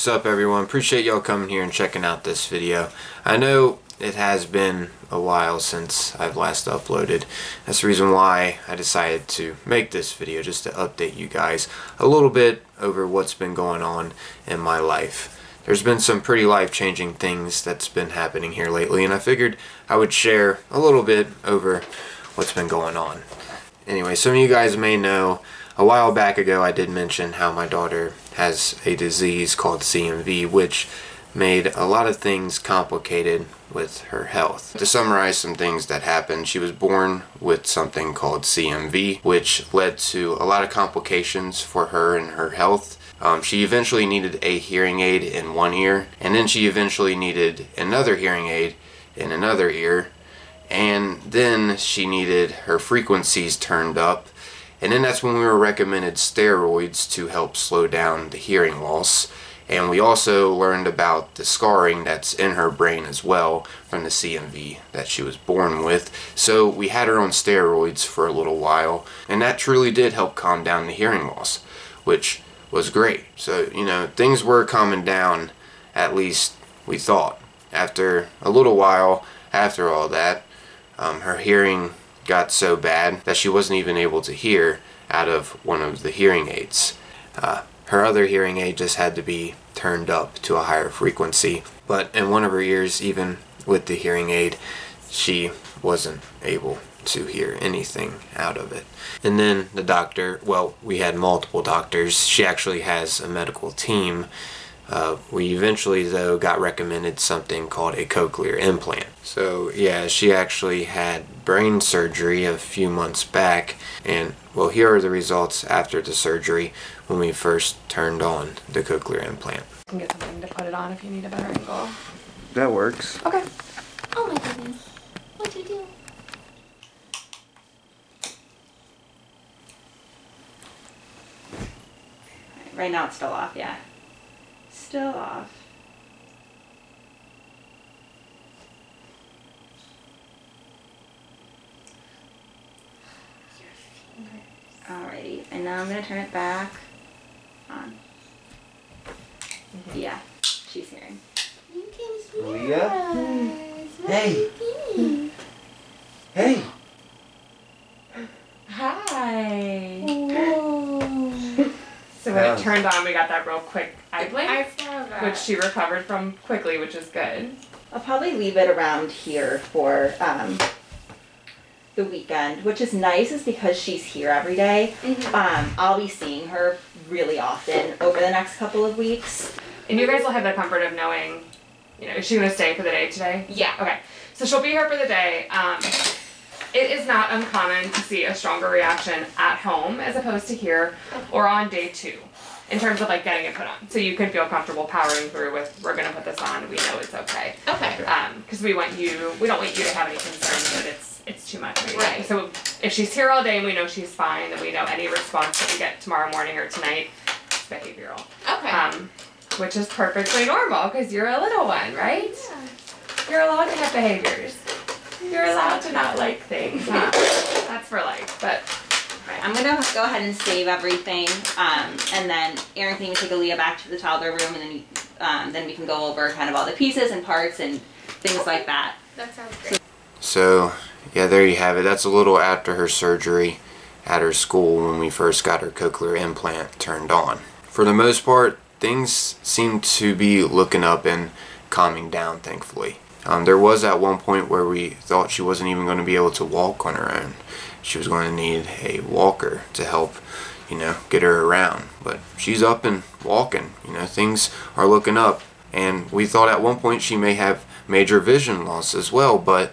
What's up everyone? Appreciate y'all coming here and checking out this video. I know it has been a while since I've last uploaded. That's the reason why I decided to make this video just to update you guys a little bit over what's been going on in my life. There's been some pretty life-changing things that's been happening here lately and I figured I would share a little bit over what's been going on. Anyway, some of you guys may know a while back ago I did mention how my daughter has a disease called CMV which made a lot of things complicated with her health. To summarize some things that happened, she was born with something called CMV which led to a lot of complications for her and her health. Um, she eventually needed a hearing aid in one ear and then she eventually needed another hearing aid in another ear and then she needed her frequencies turned up and then that's when we were recommended steroids to help slow down the hearing loss. And we also learned about the scarring that's in her brain as well from the CMV that she was born with. So we had her on steroids for a little while, and that truly did help calm down the hearing loss, which was great. So, you know, things were calming down, at least we thought. After a little while, after all that, um, her hearing got so bad that she wasn't even able to hear out of one of the hearing aids. Uh, her other hearing aid just had to be turned up to a higher frequency, but in one of her ears, even with the hearing aid, she wasn't able to hear anything out of it. And then the doctor, well, we had multiple doctors. She actually has a medical team uh, we eventually, though, got recommended something called a cochlear implant. So, yeah, she actually had brain surgery a few months back, and well, here are the results after the surgery when we first turned on the cochlear implant. You can get something to put it on if you need a better angle. That works. Okay. Oh my goodness. What'd you do? Right now it's still off, yeah. Still off. Alrighty, and now I'm gonna turn it back on. Mm-hmm. Yeah, she's hearing. You can see Leah? us. Hey. are you doing? Hey! Hi. Whoa. So when Yeah. it turned on, we got that real quick eye blink, I saw that. which she recovered from quickly, which is good. I'll probably leave it around here for um, the weekend, which is nice, is because she's here every day. Mhm. Um, I'll be seeing her really often over the next couple of weeks. And you guys will have the comfort of knowing, you know, is she gonna stay for the day today? Yeah. Okay. So she'll be here for the day. Um, it is not uncommon to see a stronger reaction at home as opposed to here or on day two in terms of like getting it put on. So you can feel comfortable powering through with, we're gonna put this on, we know it's okay. Okay. Um, cause we want you, we don't want you to have any concerns that it's, it's too much anything. Right. So if she's here all day and we know she's fine, then we know any response that we get tomorrow morning or tonight is behavioral. Okay. Um, which is perfectly normal because you're a little one, right? Yeah. You're allowed to have behaviors. You're allowed to not like things. Huh? That's for life. But Right, I'm gonna go ahead and save everything, um, and then Erin can even take Aaliyah back to the toddler room, and then um, then we can go over kind of all the pieces and parts and things like that. That sounds great. So, yeah, there you have it. That's a little after her surgery at her school when we first got her cochlear implant turned on. For the most part, things seem to be looking up and calming down, thankfully. Um, there was at one point where we thought she wasn't even going to be able to walk on her own. She was going to need a walker to help, you know, get her around. But she's up and walking. You know, things are looking up. And we thought at one point she may have major vision loss as well, but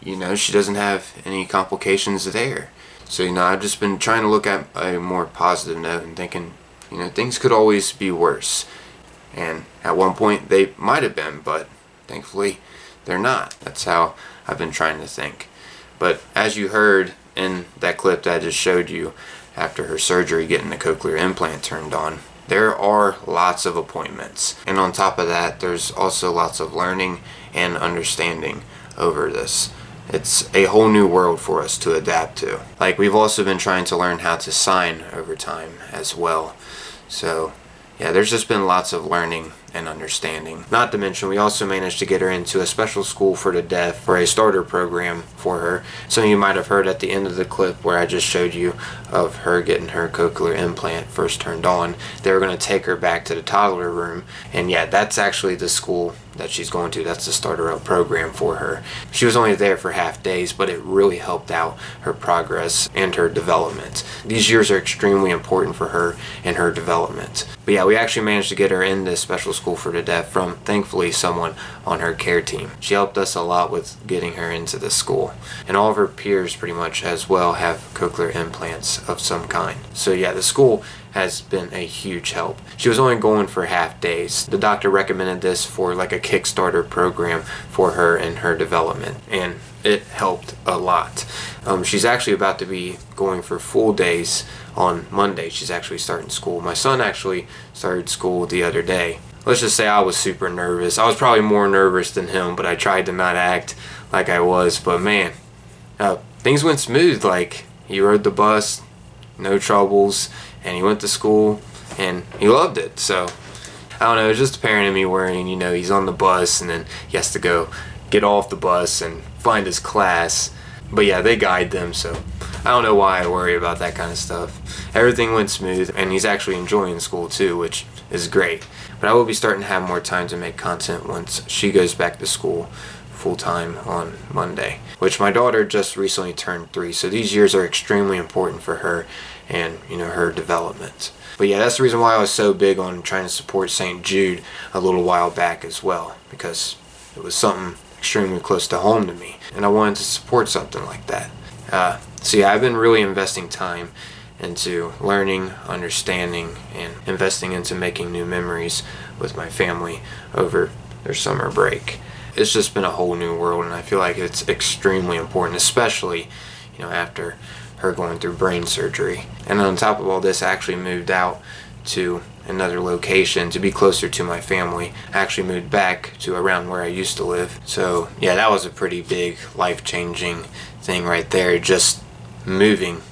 you know, she doesn't have any complications there. So, you know, I've just been trying to look at a more positive note and thinking, you know, things could always be worse. And at one point they might have been, but thankfully they're not. That's how I've been trying to think. But as you heard in that clip that I just showed you after her surgery getting the cochlear implant turned on, there are lots of appointments. And on top of that, there's also lots of learning and understanding over this. It's a whole new world for us to adapt to. Like we've also been trying to learn how to sign over time as well. So, yeah, there's just been lots of learning and understanding. Not to mention, we also managed to get her into a special school for the deaf for a starter program for her. Some of you might have heard at the end of the clip where I just showed you of her getting her cochlear implant first turned on. They were going to take her back to the toddler room, and yeah, that's actually the school that she's going to. That's the starter up program for her. She was only there for half days, but it really helped out her progress and her development. These years are extremely important for her and her development. But yeah, we actually managed to get her in this special school for the deaf from thankfully someone on her care team. She helped us a lot with getting her into the school. And all of her peers pretty much as well have cochlear implants of some kind. So yeah, the school has been a huge help. She was only going for half days. The doctor recommended this for like a Kickstarter program for her and her development, and it helped a lot. Um, she's actually about to be going for full days on Monday. She's actually starting school. My son actually started school the other day. Let's just say I was super nervous. I was probably more nervous than him, but I tried to not act like I was. But man, uh, things went smooth. Like he rode the bus, no troubles and he went to school and he loved it. So I don't know, it's just a parent of me worrying, you know, he's on the bus and then he has to go get off the bus and find his class. But yeah, they guide them, so I don't know why I worry about that kind of stuff. Everything went smooth and he's actually enjoying school too, which is great. But I will be starting to have more time to make content once she goes back to school full time on Monday, which my daughter just recently turned three, so these years are extremely important for her and you know her development. But yeah, that's the reason why I was so big on trying to support St. Jude a little while back as well, because it was something extremely close to home to me, and I wanted to support something like that. Uh, so yeah, I've been really investing time into learning, understanding, and investing into making new memories with my family over their summer break. It's just been a whole new world, and I feel like it's extremely important, especially you know after her going through brain surgery. And on top of all this, I actually moved out to another location to be closer to my family. I actually moved back to around where I used to live. So, yeah, that was a pretty big life changing thing right there, just moving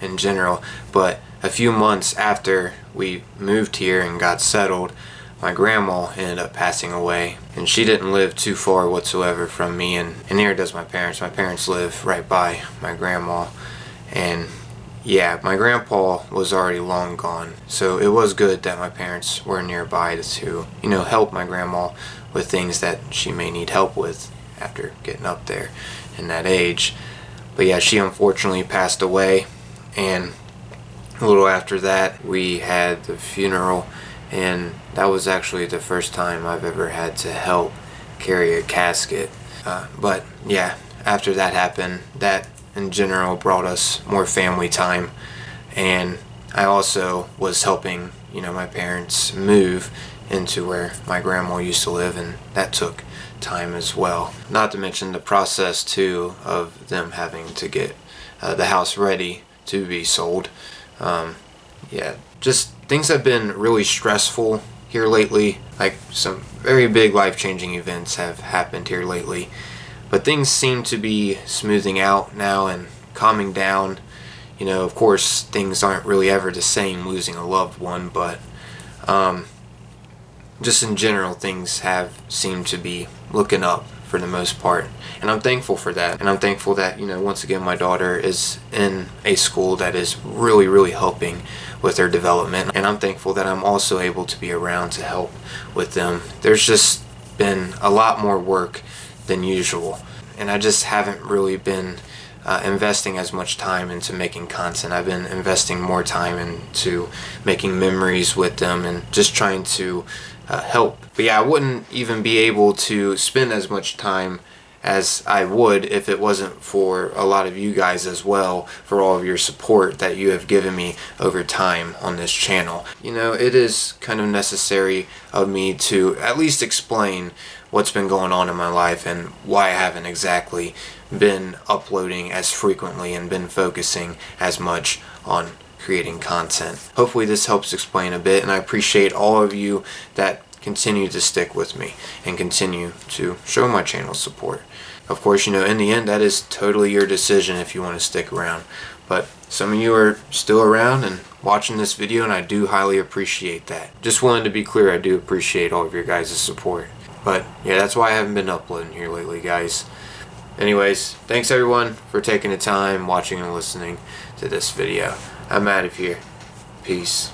in general. But a few months after we moved here and got settled, my grandma ended up passing away and she didn't live too far whatsoever from me and, and neither does my parents. My parents live right by my grandma and yeah, my grandpa was already long gone, so it was good that my parents were nearby to, you know, help my grandma with things that she may need help with after getting up there in that age. But yeah, she unfortunately passed away, and a little after that, we had the funeral, and that was actually the first time I've ever had to help carry a casket. Uh, but yeah, after that happened, that in general brought us more family time. And I also was helping you know my parents move into where my grandma used to live and that took time as well. Not to mention the process too of them having to get uh, the house ready to be sold. Um, yeah just things have been really stressful here lately. Like some very big life-changing events have happened here lately but things seem to be smoothing out now and calming down. You know, of course, things aren't really ever the same losing a loved one, but um, just in general, things have seemed to be looking up for the most part. And I'm thankful for that. And I'm thankful that, you know, once again, my daughter is in a school that is really, really helping with their development. And I'm thankful that I'm also able to be around to help with them. There's just been a lot more work than usual. And I just haven't really been uh, investing as much time into making content. I've been investing more time into making memories with them and just trying to uh, help. But yeah, I wouldn't even be able to spend as much time as I would if it wasn't for a lot of you guys as well for all of your support that you have given me over time on this channel. You know, it is kind of necessary of me to at least explain what's been going on in my life and why I haven't exactly been uploading as frequently and been focusing as much on creating content. Hopefully this helps explain a bit and I appreciate all of you that continue to stick with me and continue to show my channel support. Of course, you know, in the end, that is totally your decision if you want to stick around. But some of you are still around and watching this video, and I do highly appreciate that. Just wanted to be clear, I do appreciate all of your guys' support. But yeah, that's why I haven't been uploading here lately, guys. Anyways, thanks everyone for taking the time, watching and listening to this video. I'm out of here. Peace.